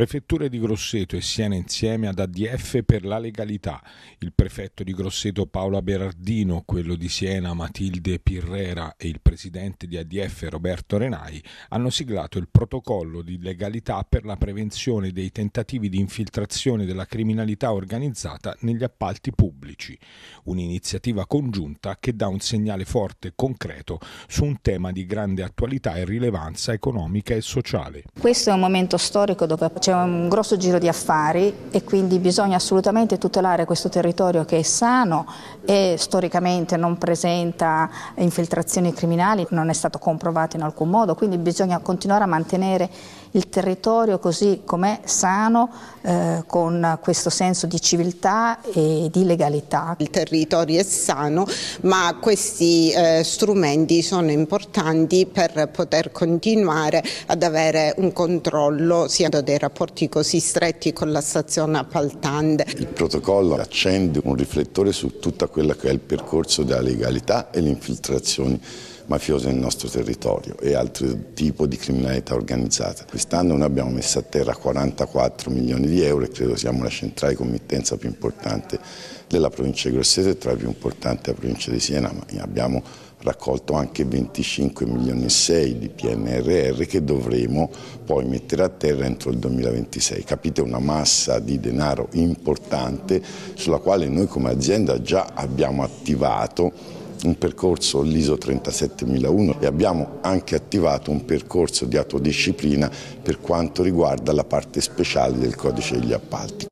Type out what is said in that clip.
Prefetture di Grosseto e Siena insieme ad ADF per la legalità. Il prefetto di Grosseto Paola Berardino, quello di Siena Matilde Pirrera e il presidente di ADF Roberto Renai hanno siglato il protocollo di legalità per la prevenzione dei tentativi di infiltrazione della criminalità organizzata negli appalti pubblici. Un'iniziativa congiunta che dà un segnale forte e concreto su un tema di grande attualità e rilevanza economica e sociale. Questo è un momento storico dove c'è c'è un grosso giro di affari e quindi bisogna assolutamente tutelare questo territorio che è sano e storicamente non presenta infiltrazioni criminali, non è stato comprovato in alcun modo, quindi bisogna continuare a mantenere il territorio così com'è sano, eh, con questo senso di civiltà e di legalità. Il territorio è sano, ma questi eh, strumenti sono importanti per poter continuare ad avere un controllo sia dei rapporti così stretti con la stazione appaltante. Il protocollo accende un riflettore su tutto quello che è il percorso della legalità e le infiltrazioni mafiose nel nostro territorio e altro tipo di criminalità organizzata. Quest'anno noi abbiamo messo a terra 44 milioni di euro e credo siamo la centrale committenza più importante della provincia di Grosseto e tra le più importanti della provincia di Siena, ma abbiamo raccolto anche 25 milioni e 6 di PNRR che dovremo poi mettere a terra entro il 2026. Capite una massa di denaro importante sulla quale noi come azienda già abbiamo attivato un percorso l'ISO 37001 e abbiamo anche attivato un percorso di autodisciplina per quanto riguarda la parte speciale del codice degli appalti.